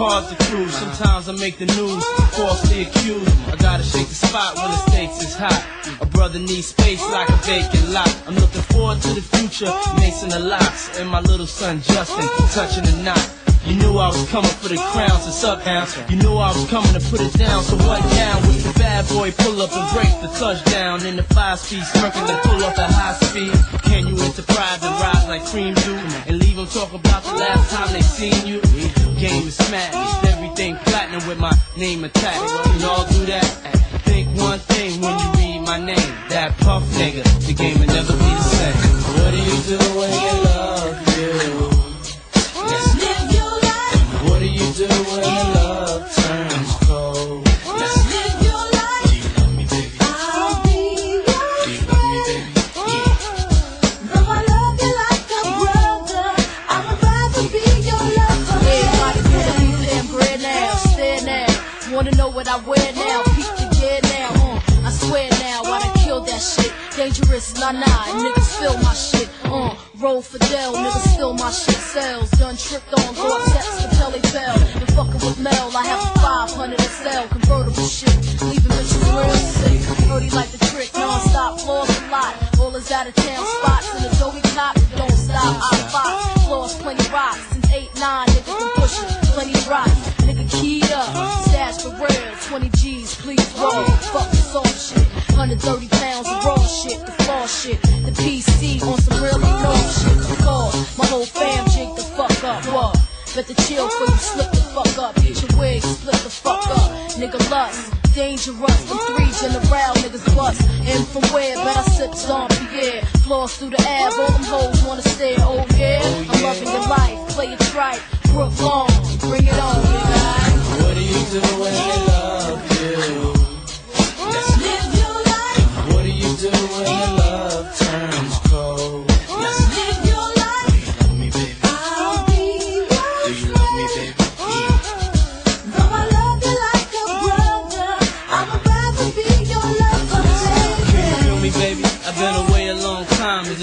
cars to cruise. Sometimes I make the news. Falsely accused. I gotta shake the spot when the stakes is hot. A brother needs space like a vacant lot. I'm looking forward to the future. Mason the locks and my little son Justin touching the knot. You knew I was coming for the crown, so suck down. You knew I was coming to put it down, so what down? With the bad boy pull up and break the touchdown in the five speed, smirking to pull up at high speed. Can you enterprise and rise like cream do? And leave them talk about the last time they seen you? Game is smashed, everything platinum with my name attached. Can y'all do that? Think one thing when you read my name, that puff nigga. The game will never be the same. What do you do when Nah nah, niggas feel my shit, uh. Roll Fidel, niggas steal my shit Sales Done tripped on Gore-Tex, the Pelly Bell. Been fucking with Mel, I have a 500 SL, convertible shit. Leaving bitches real sick. Brody like the trick, non-stop, floors a lot. All his out of town spots, and Adobe cop, it don't stop. I fox, floors plenty rocks. Since 8-9, nigga been pushing, plenty rocks. Nigga keyed up, stash for real. 20 G's, please roll. Fuck this old shit. 130 Better chill before you slip the fuck up. Get your wig, split the fuck up. Nigga lust, dangerous. Them three general niggas bust. And from where? But I sip Don Pierre. Floors through the ab, all them hoes wanna stare. Oh yeah, I'm loving your life. Play it right. Brook Long,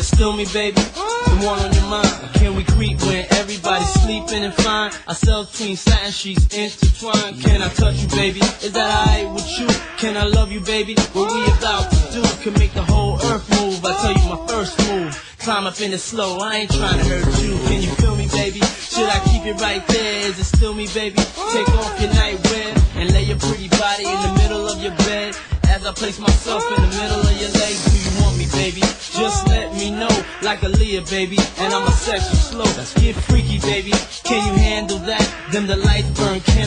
still me, baby? The one on your mind. Can we creep when everybody's sleeping and fine? Ourselves between satin sheets intertwined. Can I touch you, baby? Is that alright with you? Can I love you, baby? What we about to do can make the whole earth move. I tell you my first move. Climb up in it slow. I ain't trying to hurt you. Can you feel me, baby? Should I keep it right there? Is it still me, baby? Take off your nightwear and lay your pretty body in the middle of your bed. As I place myself in the middle of your legs, do you want me, baby? Like a Leah, baby. And I'm a sexual slow. Get freaky, baby. Can you handle that? Them the lights burn candles